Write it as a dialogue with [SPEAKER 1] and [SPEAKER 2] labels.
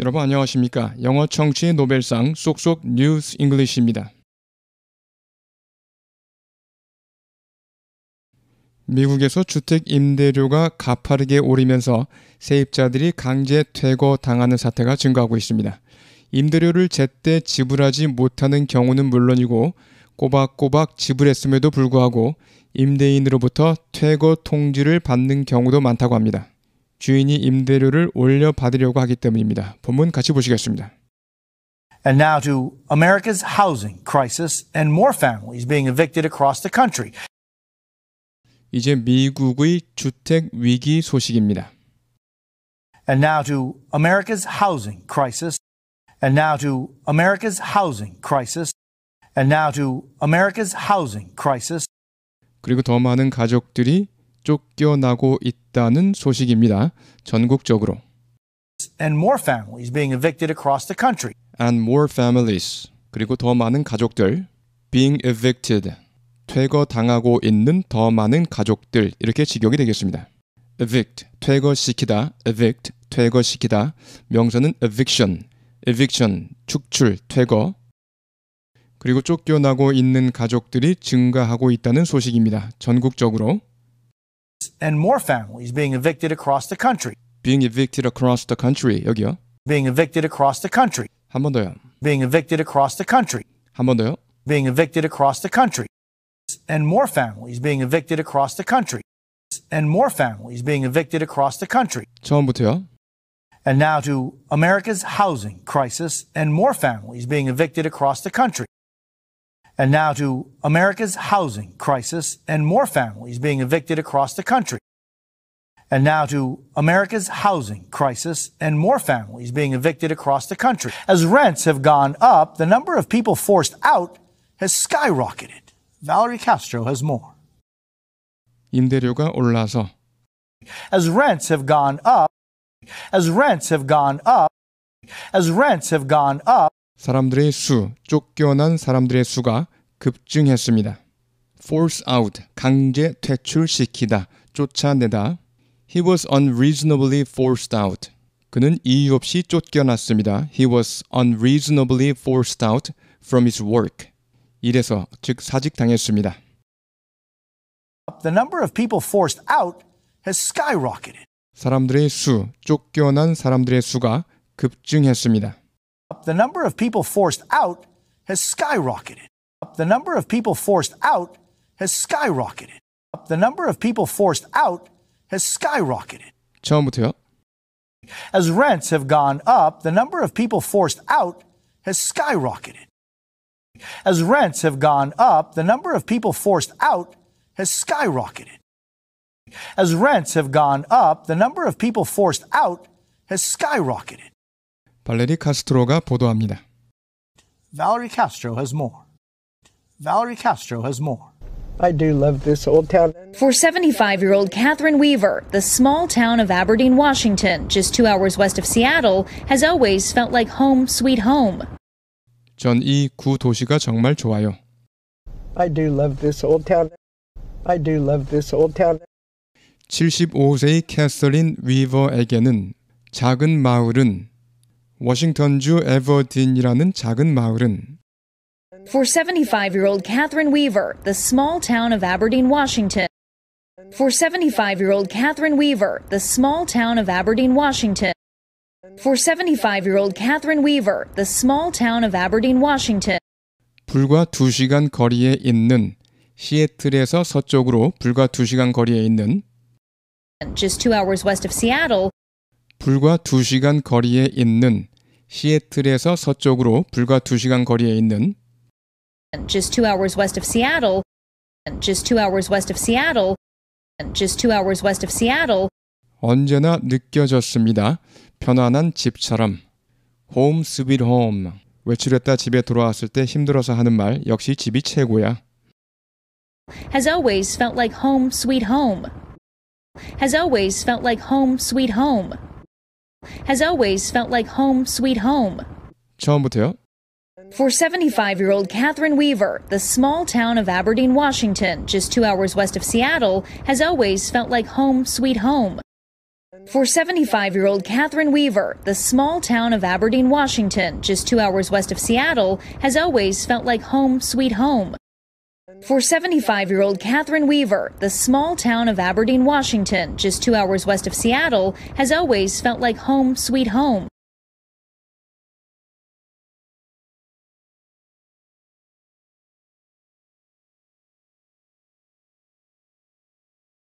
[SPEAKER 1] 여러분 안녕하십니까? 영어 청취의 노벨상 쏙쏙 News English입니다. 미국에서 주택 임대료가 가파르게 오르면서 세입자들이 강제 퇴거 당하는 사태가 증가하고 있습니다. 임대료를 제때 지불하지 못하는 경우는 물론이고 꼬박꼬박 지불했음에도 불구하고 임대인으로부터 퇴거 통지를 받는 경우도 많다고 합니다. 주인이 임대료를 올려 받으려고 하기 때문입니다. 본문 같이 보시겠습니다.
[SPEAKER 2] And now to America's housing crisis and more families being evicted across the country.
[SPEAKER 1] 이제 미국의 주택 위기 소식입니다.
[SPEAKER 2] And now to America's housing crisis. And now to America's housing crisis. And now to America's housing crisis.
[SPEAKER 1] 그리고 더 많은 가족들이 쫓겨나고 있다 는 소식입니다. 전국적으로.
[SPEAKER 2] And more families being evicted across the country.
[SPEAKER 1] And more families. 그리고 더 많은 가족들 being evicted. 퇴거당하고 있는 더 많은 가족들 이렇게 직역이 되겠습니다. evict 퇴거시키다, evict 퇴거시키다. 명사는 eviction, eviction 축출, 퇴거. 그리고 쫓겨나고 있는 가족들이 증가하고 있다는 소식입니다. 전국적으로
[SPEAKER 2] And more families being evicted across the country.
[SPEAKER 1] being evicted across the country 여기요.
[SPEAKER 2] Being evicted across the country.
[SPEAKER 1] 한 번 더요.
[SPEAKER 2] Being evicted across the country.
[SPEAKER 1] 한 번 더요.
[SPEAKER 2] Being evicted across the country. And more families being evicted across the country. And more families being evicted across the country.
[SPEAKER 1] 처음부터요.
[SPEAKER 2] And now to America's housing crisis and more families being evicted across the country. And now to America's housing crisis and more families being evicted across the country. And now to America's housing crisis and more families being evicted across the country. As rents have gone up, the number of people forced out has skyrocketed. Valerie Castro has more.
[SPEAKER 1] 임대료가 올라서
[SPEAKER 2] As rents have gone up, as rents have gone up, as rents have gone up,
[SPEAKER 1] 사람들의 수, 쫓겨난 사람들의 수가 급증했습니다. force out, 강제 퇴출시키다, 쫓아내다. He was unreasonably forced out. 그는 이유 없이 쫓겨났습니다. He was unreasonably forced out from his work. 일에서, 즉 사직당했습니다.
[SPEAKER 2] the number of people forced out has skyrocketed.
[SPEAKER 1] 사람들의 수, 쫓겨난 사람들의 수가 급증했습니다.
[SPEAKER 2] The number of people forced out has skyrocketed. The number of people forced out has skyrocketed. The number of people forced out has skyrocketed.
[SPEAKER 1] 처음부터요.
[SPEAKER 2] As rents have gone up, the number of people forced out has skyrocketed. As rents have gone up, the number of people forced out has skyrocketed. As rents have gone up, the number of people forced out has skyrocketed.
[SPEAKER 1] 발레리 카스트로가 보도합니다.
[SPEAKER 2] Valerie Castro has more. Valerie Castro has more.
[SPEAKER 3] I do love this old town.
[SPEAKER 4] For 75 year old Catherine Weaver, the small town of Aberdeen, Washington, just two hours west of Seattle, has always felt like home sweet home.
[SPEAKER 1] 전 이 구 도시가 정말 좋아요.
[SPEAKER 3] I do love this old town. I do love this old town.
[SPEAKER 1] 75세의 캐서린 위버에게는 작은 마을은 워싱턴주 에버딘이라는 작은 마을은
[SPEAKER 4] For 75 year old Catherine Weaver, the small town of Aberdeen, Washington. For 75 year old Catherine Weaver, the small town of Aberdeen, Washington. For 75 year old Catherine Weaver, the small town of Aberdeen, Washington.
[SPEAKER 1] 불과 2시간 거리에 있는 시애틀에서 서쪽으로 불과 2시간 거리에 있는
[SPEAKER 4] Just two hours west of Seattle,
[SPEAKER 1] 불과 2시간 거리에 있는 시애틀에서 서쪽으로 불과 2시간 거리에 있는
[SPEAKER 4] just two hours west of Seattle, just two hours west of Seattle, just two hours west of Seattle,
[SPEAKER 1] 언제나 느껴졌습니다. 편안한 집처럼 홈 스윗 홈 외출했다 집에 돌아왔을 때 힘들어서 하는 말 역시 집이 최고야.
[SPEAKER 4] has always felt like home sweet home. Has always felt like home sweet home. Has always felt like home sweet home.
[SPEAKER 1] 처음부터요.
[SPEAKER 4] For 75 year old Catherine Weaver, the small town of Aberdeen, Washington, just two hours west of Seattle, has always felt like home sweet home. For 75 year old Catherine Weaver, the small town of Aberdeen, Washington, just two hours west of Seattle, has always felt like home sweet home. For 75 year old Catherine Weaver, the small town of Aberdeen, Washington, just two hours west of Seattle, has always felt like home sweet home.